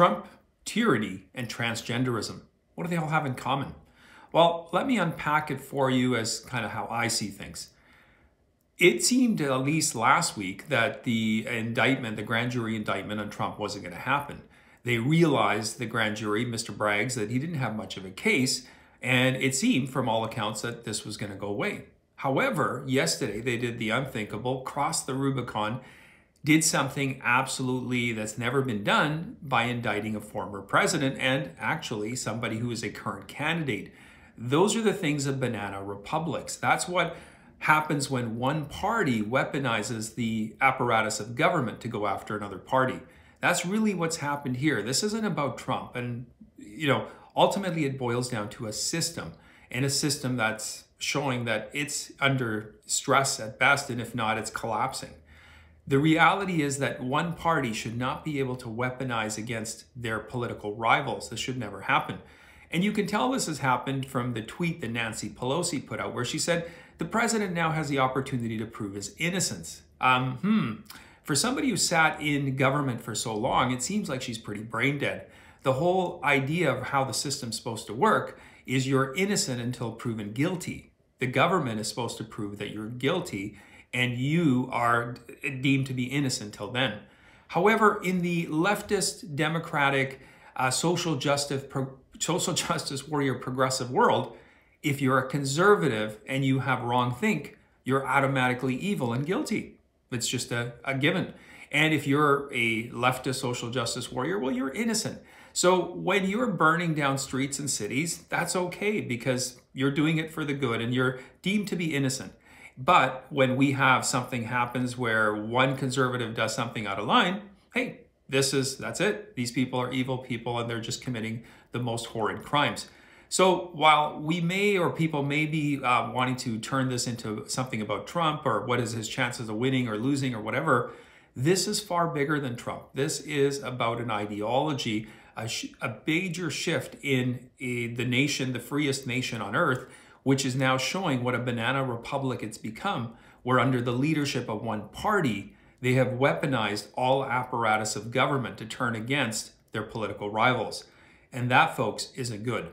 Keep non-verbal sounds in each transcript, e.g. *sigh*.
Trump, tyranny, and transgenderism. What do they all have in common? Well, let me unpack it for you as kind of how I see things. It seemed, at least last week, that the indictment, the grand jury indictment on Trump wasn't going to happen. They realized, the grand jury, Mr. Braggs, that he didn't have much of a case, and it seemed, from all accounts, that this was going to go away. However, yesterday they did the unthinkable, crossed the Rubicon, did something absolutely that's never been done by indicting a former president and actually somebody who is a current candidate. Those are the things of banana republics. That's what happens when one party weaponizes the apparatus of government to go after another party. That's really what's happened here. This isn't about Trump. And, you know, ultimately it boils down to a system and a system that's showing that it's under stress at best, and if not, it's collapsing. The reality is that one party should not be able to weaponize against their political rivals. This should never happen. And you can tell this has happened from the tweet that Nancy Pelosi put out, where she said, the president now has the opportunity to prove his innocence. Um, hmm. For somebody who sat in government for so long, it seems like she's pretty brain dead. The whole idea of how the system's supposed to work is you're innocent until proven guilty. The government is supposed to prove that you're guilty and you are deemed to be innocent till then. However, in the leftist, democratic, uh, social justice, pro- social *laughs* justice warrior progressive world, if you're a conservative and you have wrong think, you're automatically evil and guilty. It's just a, a given. And if you're a leftist social justice warrior, well, you're innocent. So when you're burning down streets and cities, that's okay because you're doing it for the good and you're deemed to be innocent. But when we have something happens where one conservative does something out of line, hey, this is, that's it. These people are evil people and they're just committing the most horrid crimes. So while we may or people may be uh, wanting to turn this into something about Trump or what is his chances of winning or losing or whatever, this is far bigger than Trump. This is about an ideology, a, sh a major shift in a, the nation, the freest nation on earth, which is now showing what a banana republic it's become, where under the leadership of one party, they have weaponized all apparatus of government to turn against their political rivals. And that, folks, isn't good.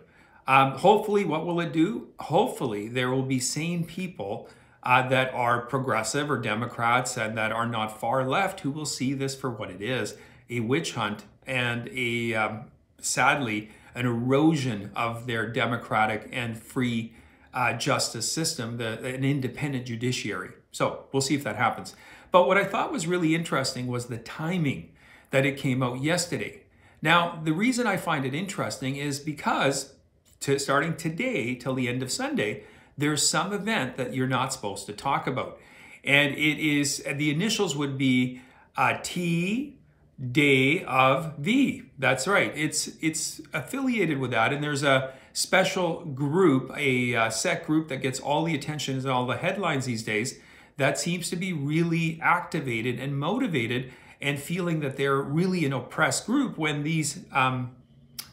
Um, hopefully, what will it do? Hopefully, there will be sane people uh, that are progressive or Democrats and that are not far left who will see this for what it is a witch hunt and a um, sadly an erosion of their democratic and free uh, justice system, the, an independent judiciary. So we'll see if that happens. But what I thought was really interesting was the timing that it came out yesterday. Now, the reason I find it interesting is because to starting today till the end of Sunday, there's some event that you're not supposed to talk about. And it is, the initials would be uh, T day of V. That's right. It's it's affiliated with that, and there's a special group, a uh, set group that gets all the attention and all the headlines these days. That seems to be really activated and motivated, and feeling that they're really an oppressed group when these um,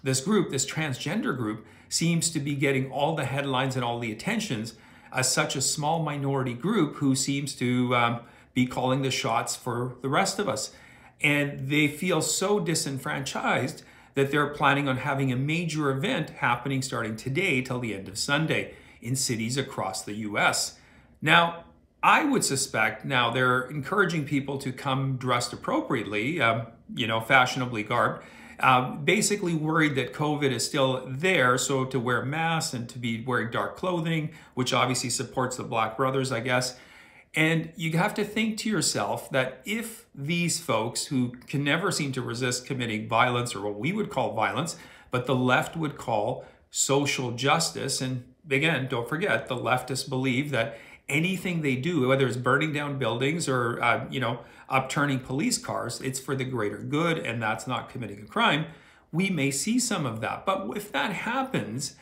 this group, this transgender group, seems to be getting all the headlines and all the attentions as such a small minority group who seems to um, be calling the shots for the rest of us. And they feel so disenfranchised that they're planning on having a major event happening starting today till the end of Sunday in cities across the US. Now, I would suspect now they're encouraging people to come dressed appropriately, um, you know, fashionably garbed, um, basically worried that COVID is still there, so to wear masks and to be wearing dark clothing, which obviously supports the Black Brothers, I guess. And you have to think to yourself that if these folks who can never seem to resist committing violence or what we would call violence, but the left would call social justice, and again, don't forget, the leftists believe that anything they do, whether it's burning down buildings or, uh, you know, upturning police cars, it's for the greater good and that's not committing a crime. We may see some of that. But if that happens,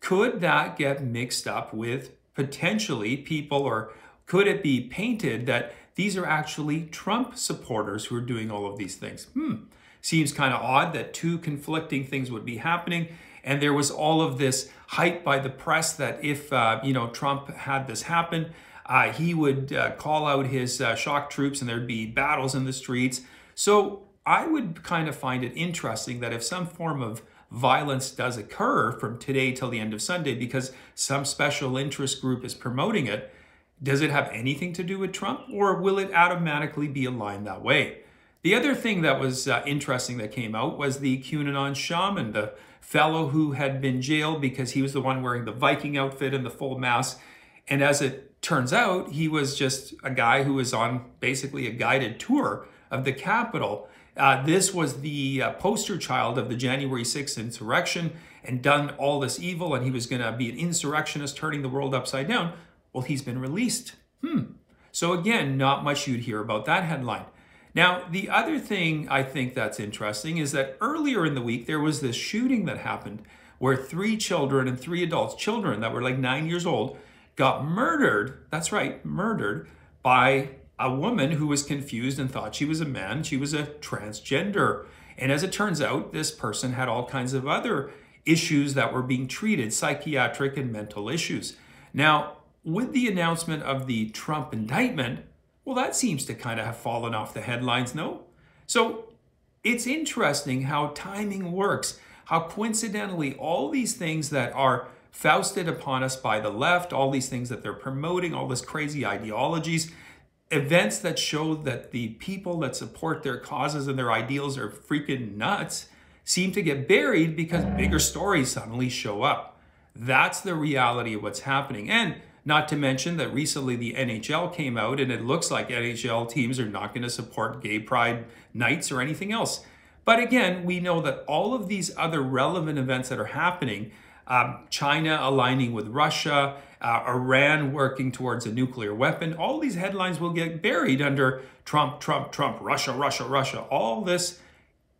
could that get mixed up with potentially people or could it be painted that these are actually Trump supporters who are doing all of these things? Hmm. Seems kind of odd that two conflicting things would be happening. And there was all of this hype by the press that if, uh, you know, Trump had this happen, uh, he would uh, call out his uh, shock troops and there'd be battles in the streets. So I would kind of find it interesting that if some form of violence does occur from today till the end of Sunday because some special interest group is promoting it, does it have anything to do with Trump or will it automatically be aligned that way? The other thing that was uh, interesting that came out was the QAnon shaman, the fellow who had been jailed because he was the one wearing the Viking outfit and the full mask. And as it turns out, he was just a guy who was on basically a guided tour of the Capitol. Uh, this was the uh, poster child of the January 6th insurrection and done all this evil, and he was going to be an insurrectionist turning the world upside down. Well, he's been released. Hmm. So again, not much you'd hear about that headline. Now, the other thing I think that's interesting is that earlier in the week, there was this shooting that happened where three children and three adults, children that were like nine years old, got murdered. That's right, murdered by a woman who was confused and thought she was a man. She was a transgender. And as it turns out, this person had all kinds of other issues that were being treated, psychiatric and mental issues. Now, with the announcement of the Trump indictment, well, that seems to kind of have fallen off the headlines, no? So it's interesting how timing works, how coincidentally all these things that are foisted upon us by the left, all these things that they're promoting, all this crazy ideologies, events that show that the people that support their causes and their ideals are freaking nuts seem to get buried because bigger stories suddenly show up. That's the reality of what's happening. And not to mention that recently the NHL came out and it looks like NHL teams are not going to support gay pride nights or anything else. But again, we know that all of these other relevant events that are happening, um, China aligning with Russia, uh, Iran working towards a nuclear weapon, all these headlines will get buried under Trump, Trump, Trump, Russia, Russia, Russia, all this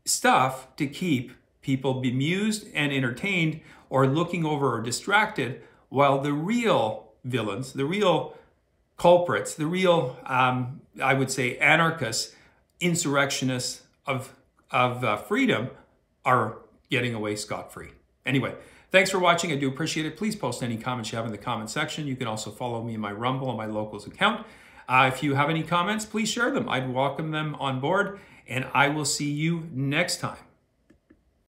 stuff to keep people bemused and entertained or looking over or distracted while the real villains, the real culprits, the real, um, I would say, anarchists, insurrectionists of, of uh, freedom are getting away scot-free. Anyway, thanks for watching. I do appreciate it. Please post any comments you have in the comment section. You can also follow me in my Rumble and my Locals account. Uh, if you have any comments, please share them. I'd welcome them on board, and I will see you next time.